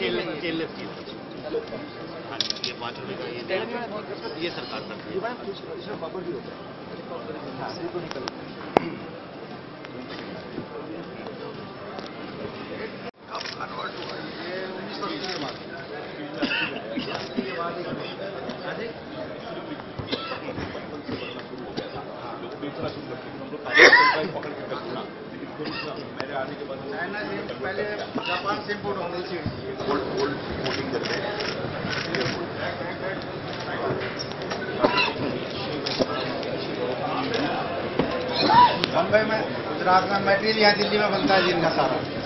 केले हाँ ये पाँच का ये सरकार करती है पहले जापान से इम्पोर्ट होती थी बम्बई में गुजरात में मटेरियल यहाँ दिल्ली में बनता है जिनका सारा